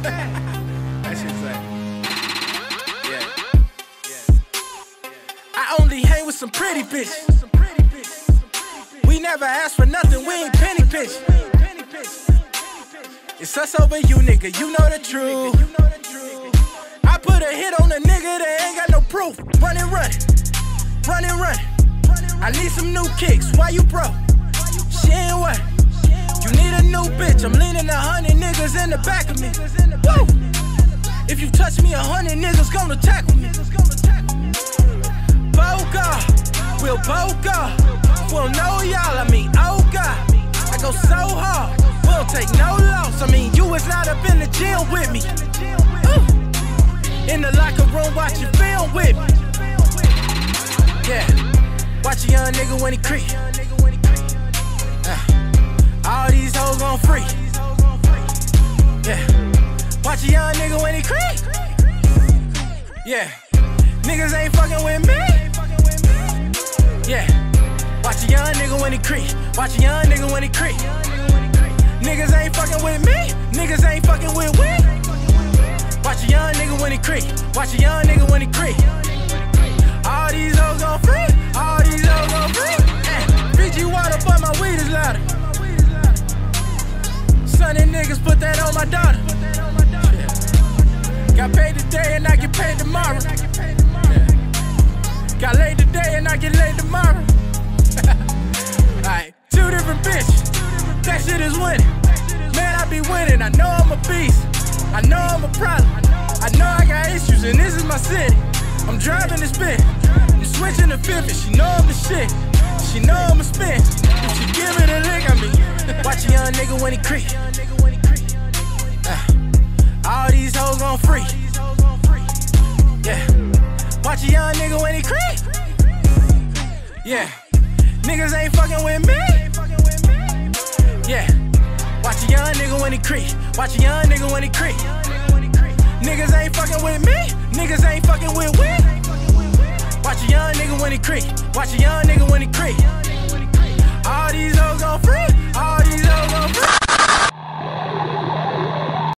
that shit's like, yeah. I only hang with some pretty bitches. We never ask for nothing, we ain't penny pinch. It's us over you, nigga, you know the truth. I put a hit on a nigga that ain't got no proof. Run and run, run and run. I need some new kicks, why you broke? She ain't what? Bitch, I'm leaning a hundred niggas in the back of me. Woo! If you touch me, a hundred niggas gonna tackle me. Boga, we'll Boga. We don't know y'all, I mean, oh God. I go so hard, we don't take no loss. I mean, you was not up in the gym with me. Ooh. In the locker room watching film with me. Yeah, watch a young nigga when he creep. Uh, all these watch a young nigga when he creep. Yeah, niggas ain't fucking with me. Yeah, watch a young nigga when he creep. Watch a young nigga when he creep. Niggas ain't fucking with me. Niggas ain't fucking with we. Watch a young nigga when he creep. Watch a young nigga when he creep. All these hoes gon' free. All these hoes gon' free. Eh, Fiji water, but my weed is louder. Sunny niggas put that on my daughter. Got paid today and I get paid tomorrow. Got laid today and I get laid tomorrow. Alright, two different bitches. That shit is winning. Man, I be winning. I know I'm a beast. I know I'm a problem. I know I got issues and this is my city. I'm driving this bitch. I'm switching to fifth and she know I'm the shit. She know I'm a spin. If she give it a lick, I mean, watch a young nigga when he creep. Watch a young nigga when he creep. Yeah. Niggas ain't fucking with me. Yeah. Watch a young nigga when he creep. Watch a young nigga when he creep. Niggas ain't fucking with me. Niggas ain't fucking with we. Watch a young nigga when he creep. Watch a young nigga when he creep. All these free.